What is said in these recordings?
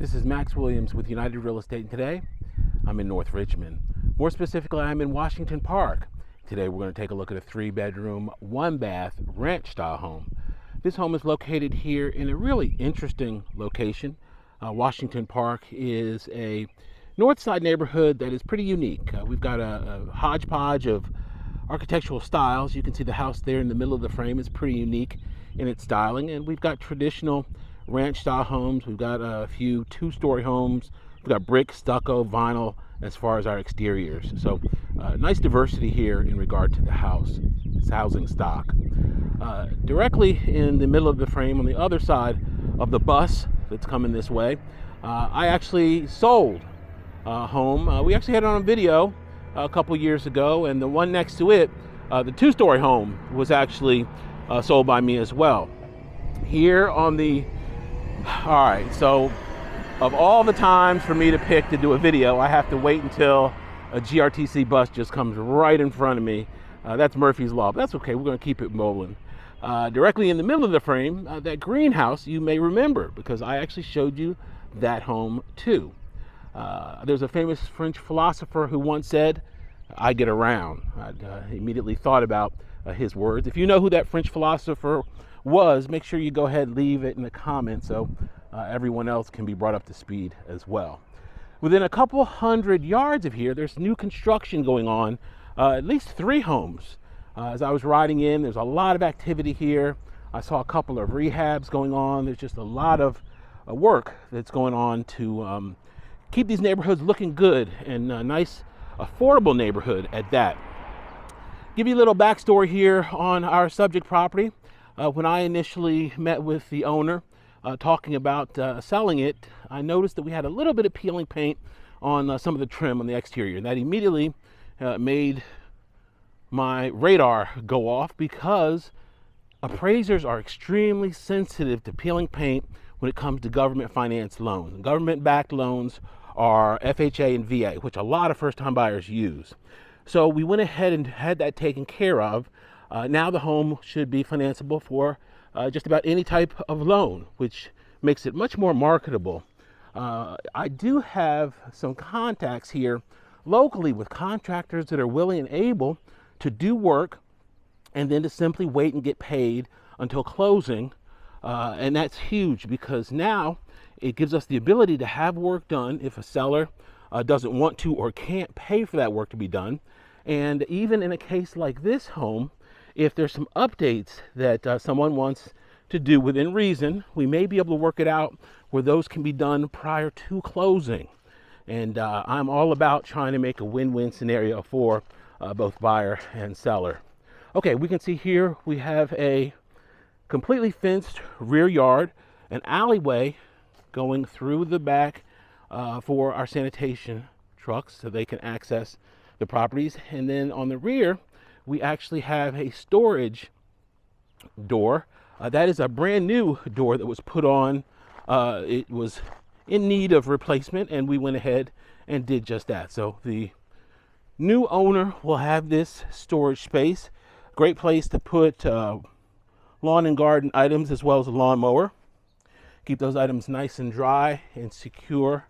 This is Max Williams with United Real Estate, and today I'm in North Richmond. More specifically, I'm in Washington Park. Today we're going to take a look at a three bedroom, one bath ranch style home. This home is located here in a really interesting location. Uh, Washington Park is a north side neighborhood that is pretty unique. Uh, we've got a, a hodgepodge of architectural styles. You can see the house there in the middle of the frame is pretty unique in its styling, and we've got traditional ranch style homes. We've got a few two story homes. We've got brick, stucco, vinyl as far as our exteriors. So, uh, nice diversity here in regard to the house, housing stock. Uh, directly in the middle of the frame on the other side of the bus that's coming this way, uh, I actually sold a home. Uh, we actually had it on video a couple years ago, and the one next to it, uh, the two story home, was actually uh, sold by me as well. Here on the all right, so of all the times for me to pick to do a video, I have to wait until a GRTC bus just comes right in front of me. Uh, that's Murphy's Law, but that's okay. We're going to keep it rolling. Uh, directly in the middle of the frame, uh, that greenhouse you may remember because I actually showed you that home too. Uh, there's a famous French philosopher who once said, I get around. I uh, immediately thought about uh, his words. If you know who that French philosopher was, make sure you go ahead leave it in the comments so uh, everyone else can be brought up to speed as well. Within a couple hundred yards of here, there's new construction going on, uh, at least three homes. Uh, as I was riding in, there's a lot of activity here. I saw a couple of rehabs going on. There's just a lot of uh, work that's going on to um, keep these neighborhoods looking good and a nice, affordable neighborhood at that. Give you a little backstory here on our subject property. Uh, when I initially met with the owner uh, talking about uh, selling it, I noticed that we had a little bit of peeling paint on uh, some of the trim on the exterior. And that immediately uh, made my radar go off because appraisers are extremely sensitive to peeling paint when it comes to government finance loans. Government backed loans are FHA and VA, which a lot of first time buyers use. So we went ahead and had that taken care of uh, now the home should be financeable for uh, just about any type of loan, which makes it much more marketable. Uh, I do have some contacts here locally with contractors that are willing and able to do work and then to simply wait and get paid until closing. Uh, and that's huge because now it gives us the ability to have work done if a seller uh, doesn't want to or can't pay for that work to be done. And even in a case like this home, if there's some updates that uh, someone wants to do within reason, we may be able to work it out where those can be done prior to closing. And uh, I'm all about trying to make a win-win scenario for uh, both buyer and seller. Okay, we can see here we have a completely fenced rear yard, an alleyway going through the back uh, for our sanitation trucks so they can access the properties. And then on the rear, we actually have a storage door. Uh, that is a brand new door that was put on. Uh, it was in need of replacement, and we went ahead and did just that. So the new owner will have this storage space. Great place to put uh, lawn and garden items as well as a lawnmower. Keep those items nice and dry and secure.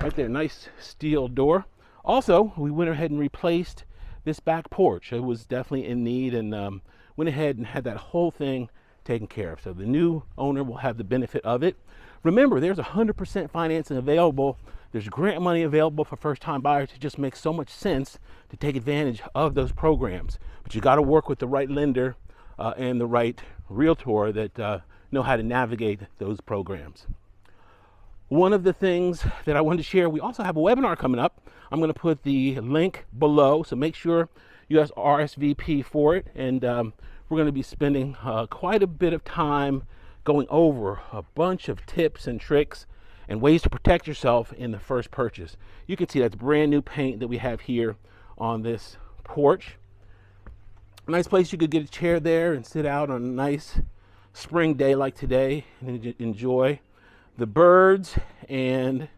Right there, nice steel door. Also, we went ahead and replaced this back porch. It was definitely in need and um, went ahead and had that whole thing taken care of. So the new owner will have the benefit of it. Remember, there's 100% financing available. There's grant money available for first time buyers. It just makes so much sense to take advantage of those programs. But you got to work with the right lender uh, and the right realtor that uh, know how to navigate those programs. One of the things that I wanted to share, we also have a webinar coming up. I'm going to put the link below, so make sure you guys RSVP for it. And um, we're going to be spending uh, quite a bit of time going over a bunch of tips and tricks and ways to protect yourself in the first purchase. You can see that's brand new paint that we have here on this porch. Nice place you could get a chair there and sit out on a nice spring day like today and enjoy the birds and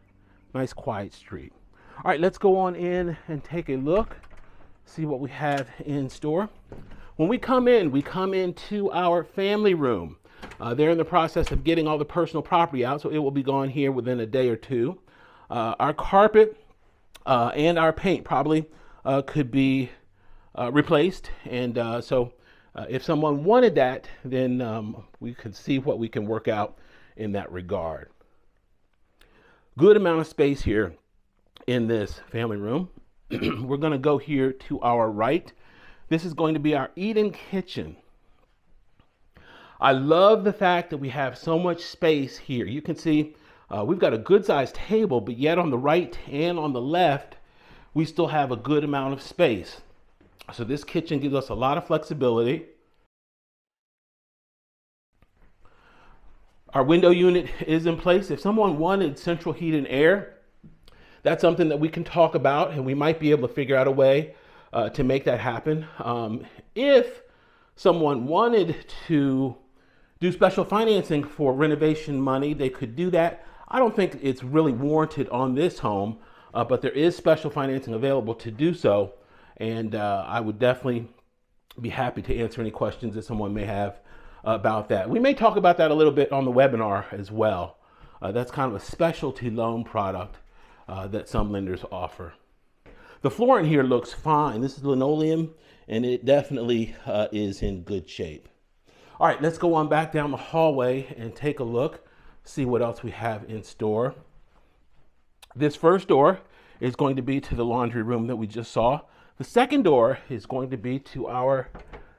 nice quiet street. All right, let's go on in and take a look, see what we have in store. When we come in, we come into our family room. Uh, they're in the process of getting all the personal property out, so it will be gone here within a day or two. Uh, our carpet uh, and our paint probably uh, could be uh, replaced, and uh, so if someone wanted that, then um, we could see what we can work out in that regard. Good amount of space here in this family room. We're going to go here to our right. This is going to be our eat-in kitchen. I love the fact that we have so much space here. You can see uh, we've got a good sized table, but yet on the right and on the left, we still have a good amount of space. So this kitchen gives us a lot of flexibility. Our window unit is in place. If someone wanted central heat and air, that's something that we can talk about and we might be able to figure out a way uh, to make that happen. Um, if someone wanted to do special financing for renovation money, they could do that. I don't think it's really warranted on this home, uh, but there is special financing available to do so. And uh, I would definitely be happy to answer any questions that someone may have about that. We may talk about that a little bit on the webinar as well. Uh, that's kind of a specialty loan product uh, that some lenders offer. The floor in here looks fine. This is linoleum and it definitely uh, is in good shape. All right, let's go on back down the hallway and take a look, see what else we have in store. This first door is going to be to the laundry room that we just saw. The second door is going to be to our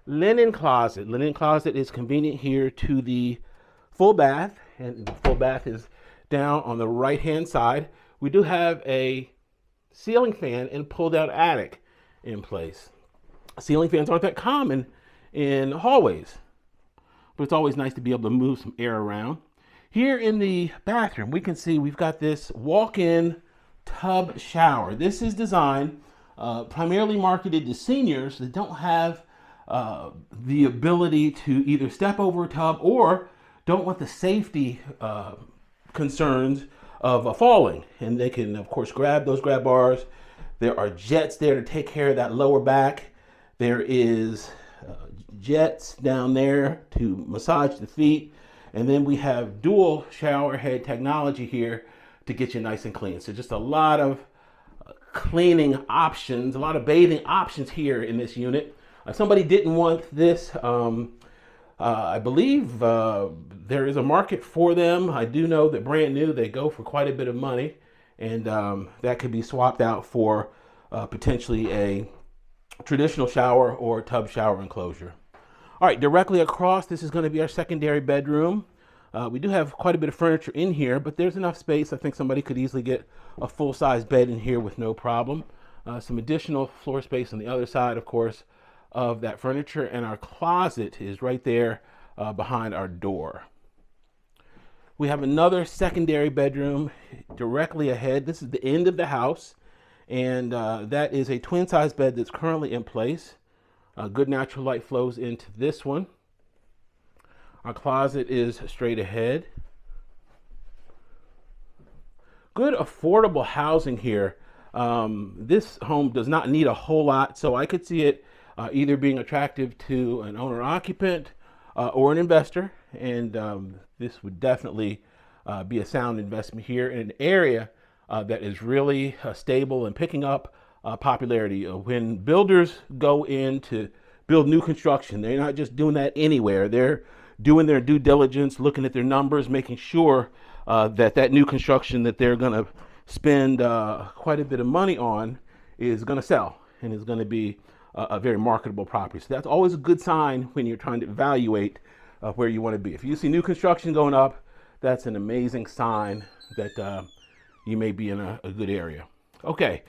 linen closet. Linen closet is convenient here to the full bath, and the full bath is down on the right hand side. We do have a ceiling fan and pull down attic in place. Ceiling fans aren't that common in hallways but it's always nice to be able to move some air around. Here in the bathroom, we can see we've got this walk-in tub shower. This is designed uh, primarily marketed to seniors that don't have uh, the ability to either step over a tub or don't want the safety uh, concerns of uh, falling. And they can, of course, grab those grab bars. There are jets there to take care of that lower back. There is jets down there to massage the feet. And then we have dual shower head technology here to get you nice and clean. So just a lot of uh, cleaning options, a lot of bathing options here in this unit. Uh, somebody didn't want this. Um, uh, I believe uh, there is a market for them. I do know that brand new, they go for quite a bit of money and um, that could be swapped out for uh, potentially a traditional shower or tub shower enclosure. All right, directly across, this is going to be our secondary bedroom. Uh, we do have quite a bit of furniture in here, but there's enough space. I think somebody could easily get a full-size bed in here with no problem. Uh, some additional floor space on the other side, of course, of that furniture. And our closet is right there uh, behind our door. We have another secondary bedroom directly ahead. This is the end of the house. And uh, that is a twin-size bed that's currently in place. Uh, good natural light flows into this one. Our closet is straight ahead. Good affordable housing here. Um, this home does not need a whole lot, so I could see it uh, either being attractive to an owner occupant uh, or an investor. And um, this would definitely uh, be a sound investment here in an area uh, that is really uh, stable and picking up uh, popularity. When builders go in to build new construction, they're not just doing that anywhere. They're doing their due diligence, looking at their numbers, making sure that that new construction that they're going to spend quite a bit of money on is going to sell and is going to be a, very marketable property. So that's always a good sign when you're trying to evaluate uh, where you want to be. If you see new construction going up, that's an amazing sign that uh, you may be in a, a good area. Okay,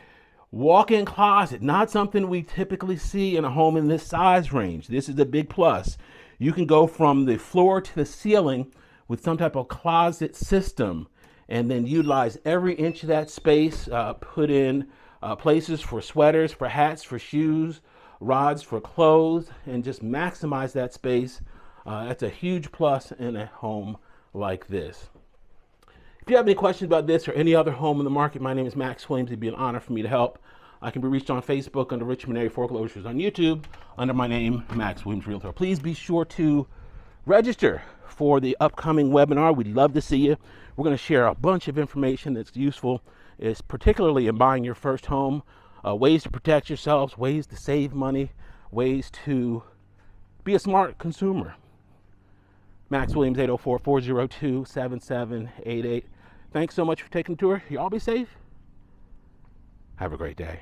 Walk-in closet, not something we typically see in a home in this size range. This is a big plus. You can go from the floor to the ceiling with some type of closet system and then utilize every inch of that space, uh, put in uh, places for sweaters, for hats, for shoes, rods for clothes, and just maximize that space. Uh, that's a huge plus in a home like this. If you have any questions about this or any other home in the market, my name is Max Williams. It'd be an honor for me to help. I can be reached on Facebook under Richmond Area Foreclosures, on YouTube under my name, Max Williams Realtor. Please be sure to register for the upcoming webinar. We'd love to see you. We're going to share a bunch of information that's useful, is particularly in buying your first home, uh, ways to protect yourselves, ways to save money, ways to be a smart consumer. Max Williams 804 402 7788. Thanks so much for taking the tour. You all be safe. Have a great day.